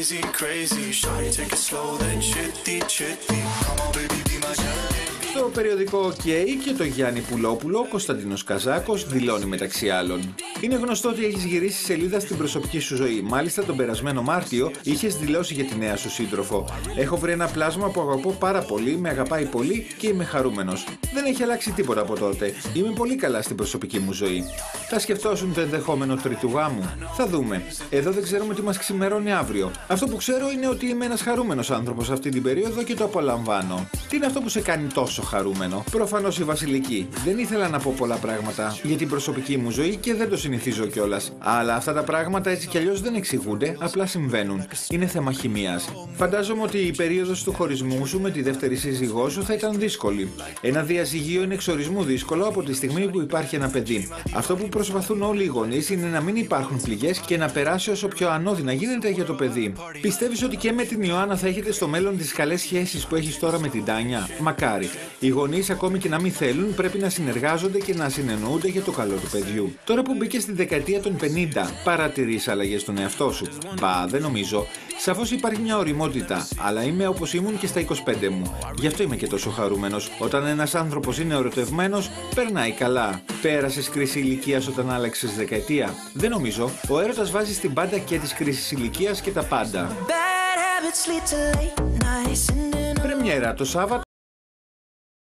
crazy, crazy. Shawty take it slow, then chitty, chitty. Περιοδικό OK και το Γιάννη Πουλόπουλο, ο Κωνσταντίνος Καζάκος δηλώνει μεταξύ άλλων. Είναι γνωστό ότι έχεις γυρίσει σελίδα στην προσωπική σου ζωή. Μάλιστα, τον περασμένο Μάρτιο είχες δηλώσει για τη νέα σου σύντροφο. Έχω βρει ένα πλάσμα που αγαπώ πάρα πολύ, με αγαπάει πολύ και είμαι χαρούμενος. Δεν έχει αλλάξει τίποτα από τότε. Είμαι πολύ καλά στην προσωπική μου ζωή. Θα σκεφτόσουν το ενδεχόμενο τρίτου γάμου. Θα δούμε. Εδώ δεν ξέρουμε τι μας ξημερώνει αύριο. Αυτό που ξέρω είναι ότι είμαι ένας χαρούμενος άνθρωπος αυτή την περίοδο και το απολαμβάνω. Τι είναι αυτό που σε κάνει τόσο χαρούμενο; Προφανώς η Βασιλική. Δεν ήθελα να πω πολλά πράγματα για την προσωπική μου ζωή και δεν το συνηθίζω κιόλας. Αλλά αυτά τα πράγματα έτσι κι αλλιώς δεν εξηγούνται, απλά συμβαίνουν. Είναι θέμα χημίας. Φαντάζομαι ότι η περίοδος του χωρισμού σου με τη δεύτερη σύζυγό σου θα ήταν δύσκολη. Ένα διαζυγείο είναι εξορισμού δύσκολο από τη στιγμή που υπάρχει ένα παιδί. Αυτό που προσπαθούν όλοι οι γονείς είναι να μην υπάρχουν πληγές και να περάσει όσο πιο ανώδυνα γίνεται για το παιδί. Πιστεύεις ότι και με την Ιωάννα θα έχετε στο μέλλον τις καλές σχέσεις που έχεις τώρα με την Τάνια; Μακάρι. Οι γονείς, ακόμη και να μην θέλουν, πρέπει να συνεργάζονται και να συνεννοούνται για το καλό του παιδιού. Τώρα που μπήκε στη δεκαετία των 50, παρατηρείς αλλαγές στον εαυτό σου. Μπα, δεν νομίζω. Σαφώς υπάρχει μια οριμότητα, αλλά είμαι όπως ήμουν και στα 25 μου. Γι' αυτό είμαι και τόσο χαρούμενος. Όταν ένας άνθρωπος είναι ερωτευμένος, περνάει καλά. Πέρασες κρίση ηλικίας όταν άλλαξες δεκαετία. Δεν νομίζω. Ο έρωτας βάζει στην πάντα και τη κρίση ηλικίας και τα πάντα. Bad habits lead to late nights and Πρεμιέρα το Σάββατο.